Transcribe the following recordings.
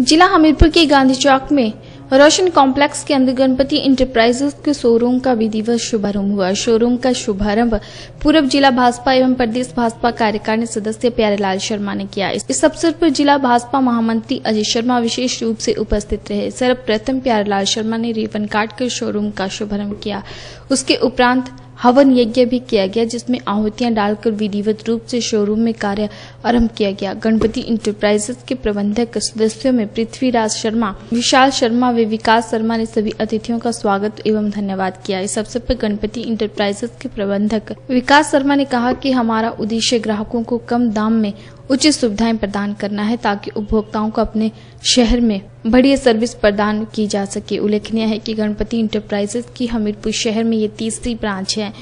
जिला हमीरपुर के गांधी चौक में रोशन कॉम्प्लेक्स के अंदर गणपति इंटरप्राइजेस के शोरूम का विधिवत शुभारंभ हुआ। शोरूम का शुभारंभ पूर्व जिला भाजपा एवं प्रदेश भाजपा कार्यकारिणी सदस्य प्यारेलाल शर्मा ने किया। इस अवसर पर जिला भाजपा महामंत्री अजय शर्मा विशेष रूप से उपस्थित रहे। सर्वप्रथम प्यारेलाल शर्मा ने रिबन काट कर शोरूम का शुभारंभ किया। उसके उपरांत हवन यज्ञ भी किया गया, जिसमें आहुतियाँ डालकर विधिवत रूप से शोरूम में कार्य आरंभ किया गया। गणपति इंटरप्राइजेस के प्रबंधक सदस्यों में पृथ्वीराज शर्मा, विशाल शर्मा व विकास शर्मा ने सभी अतिथियों का स्वागत एवं धन्यवाद किया। इस अवसर पर गणपति इंटरप्राइजेस के प्रबंधक विकास शर्मा ने कहा की हमारा उद्देश्य ग्राहकों को कम दाम में उचित सुविधाएँ प्रदान करना है ताकि उपभोक्ताओं को अपने शहर में बढ़िया सर्विस प्रदान की जा सके। उल्लेखनीय है कि गणपति इंटरप्राइजेस की हमीरपुर शहर में ये तीसरी ब्रांच है।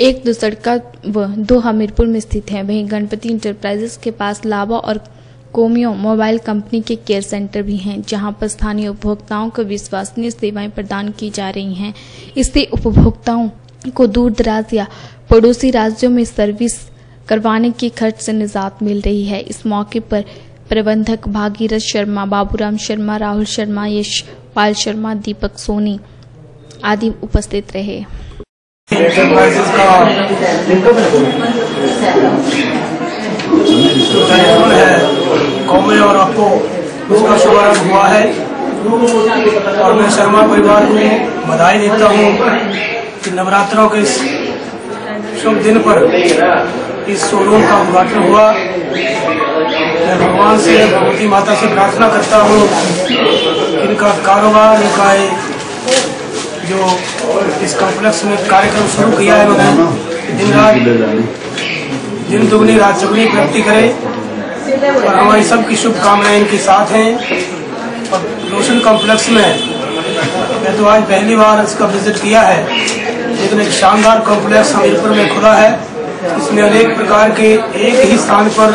एक दो सड़का व दो हमीरपुर में स्थित है। वहीं गणपति इंटरप्राइजेस के पास लावा और कोमियो मोबाइल कंपनी के केयर सेंटर भी हैं, जहाँ पर स्थानीय उपभोक्ताओं को विश्वसनीय सेवाएँ प्रदान की जा रही हैं। इससे उपभोक्ताओं को दूर दराज या पड़ोसी राज्यों में सर्विस करवाने के खर्च से निजात मिल रही है। इस मौके पर प्रबंधक भागीरथ शर्मा, बाबूराम शर्मा, राहुल शर्मा, यश पाल शर्मा, दीपक सोनी आदि उपस्थित रहे। और आपको उसका शुभारंभ हुआ है। और मैं शर्मा परिवार को बधाई देता हूँ कि नवरात्रों के इस शुभ दिन पर इस शोरूम का उद्घाटन हुआ। मैं भगवान से, भगवती माता से प्रार्थना करता हूँ। इनका कारोबार, इनका जो इस कॉम्प्लेक्स में कार्यक्रम शुरू किया है उन्होंने। दिन रात दिन दुगनी, रात चुगनी प्रगति करे। और हमारी सबकी शुभकामनाएँ इनके साथ हैं। और रोशन कॉम्प्लेक्स में मैं तो आज पहली बार इसका विज़िट किया है। लेकिन एक शानदार कॉम्प्लेक्स हमीरपुर में खुला है। इसमें अनेक प्रकार के एक ही स्थान पर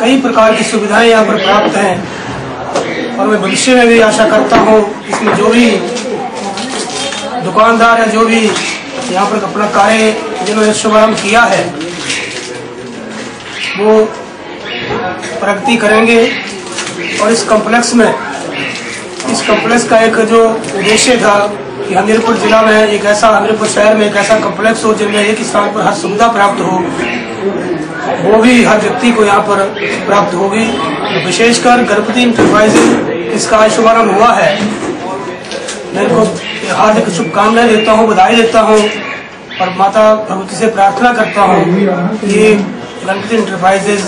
कई प्रकार की सुविधाएँ यहाँ पर प्राप्त हैं। और मैं भविष्य में भी आशा करता हूँ, इसमें जो भी दुकानदार है, जो भी यहाँ पर अपना कार्य जिन्होंने शुभारंभ किया है, वो प्रगति करेंगे। और इस कॉम्प्लेक्स में, इस कॉम्प्लेक्स का एक जो उद्देश्य था कि हमीरपुर जिला में एक ऐसा, हमीरपुर शहर में एक ऐसा कॉम्प्लेक्स हो, जिनमें एक स्थान पर हर सुविधा प्राप्त हो, वो भी हर व्यक्ति को यहाँ पर प्राप्त होगी। विशेषकर गणपति इंटरप्राइजेज इसका शुभारंभ हुआ है। मैं इनको हार्दिक शुभकामनाएँ देता हूँ, बधाई देता हूँ और माता भगवती से प्रार्थना करता हूँ कि गणपति इंटरप्राइजेज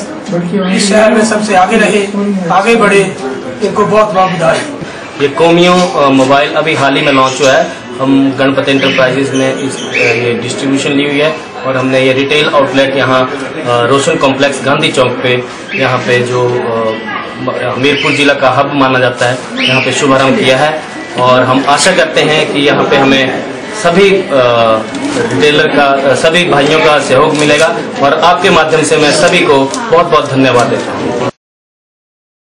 इस शहर में सबसे आगे रहे, आगे बढ़े। इनको बहुत बहुत बधाई। ये कोमियो मोबाइल अभी हाल ही में लॉन्च हुआ है। हम गणपति इंटरप्राइजेज ने इस ये डिस्ट्रीब्यूशन ली हुई है और हमने ये रिटेल आउटलेट यहाँ रोशन कॉम्प्लेक्स गांधी चौक पे, यहाँ पे जो हमीरपुर जिला का हब माना जाता है, यहाँ पे शुभारंभ किया है। और हम आशा करते हैं कि यहाँ पे हमें सभी रिटेलर का सभी भाइयों का सहयोग मिलेगा और आपके माध्यम से मैं सभी को बहुत बहुत धन्यवाद देता हूँ।